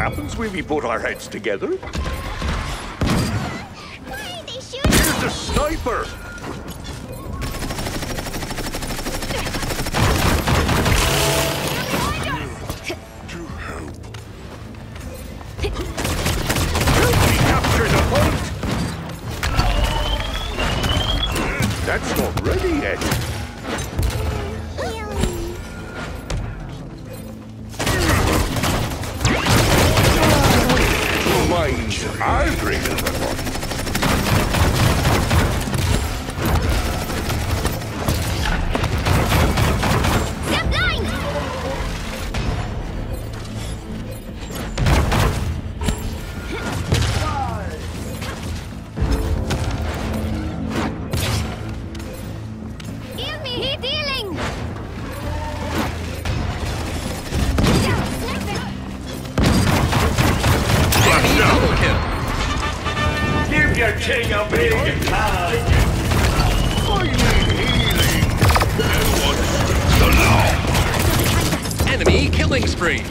happens when we put our heads together. Why are they shooting? Here's a sniper! I'll bring the report. free.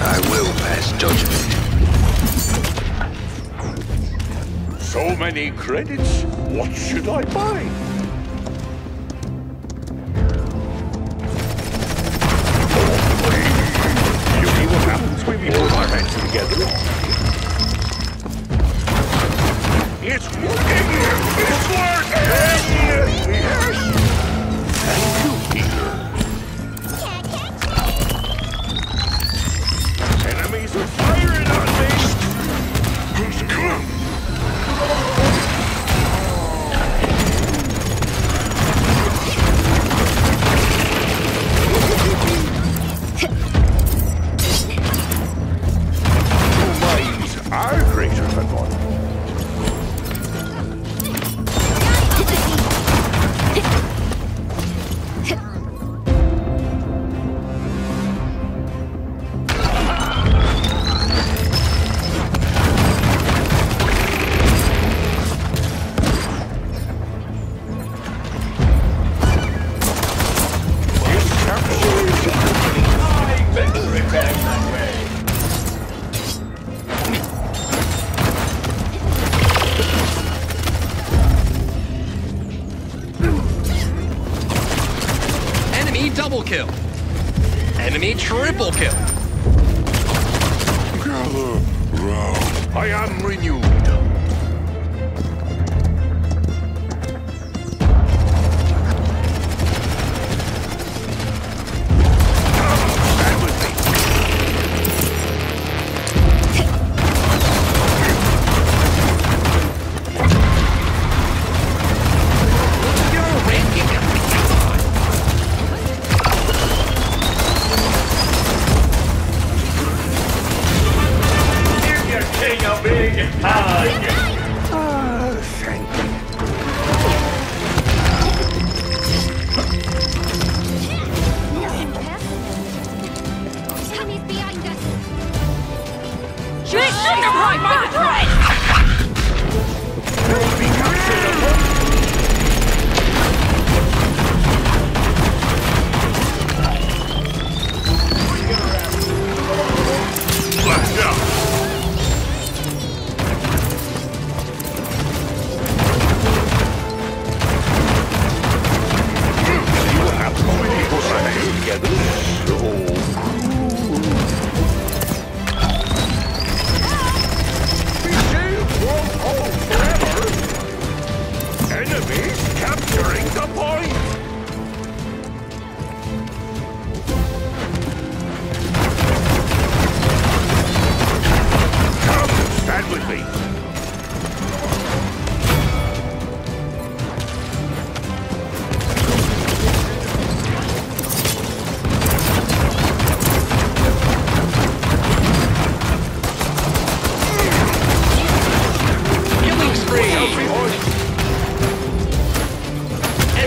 I will pass judgment. So many credits? What should I buy? triple kill. Gather round. I am renewed.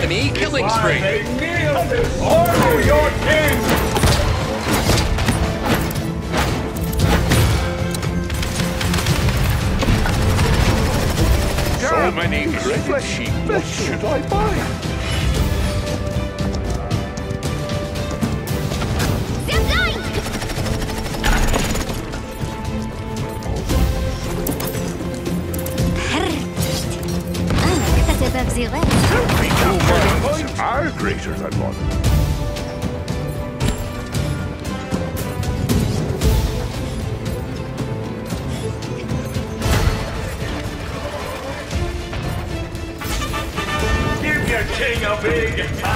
enemy killing spree. Your king! So many great sheep, what should I buy? One. Give your king a big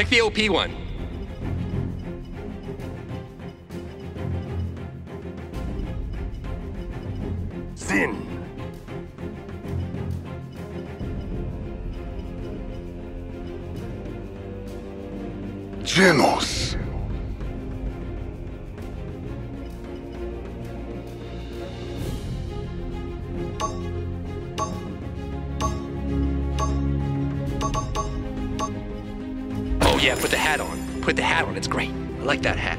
Pick the OP one. Thin. Genos. Oh, yeah, put the hat on. Put the hat on. It's great. I like that hat.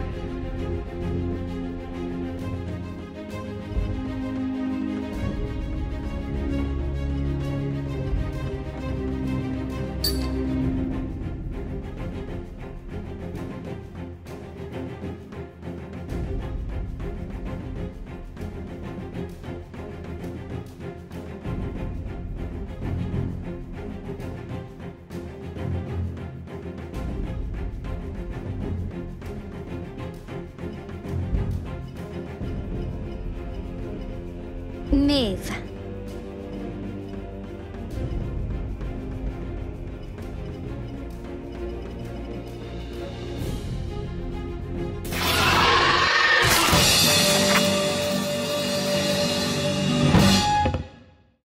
Maeve.